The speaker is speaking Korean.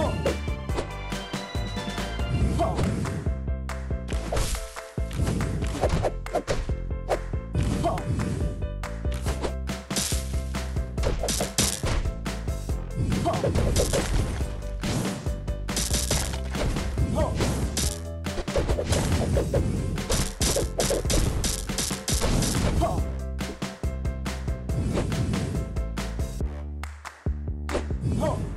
Oh! Oh!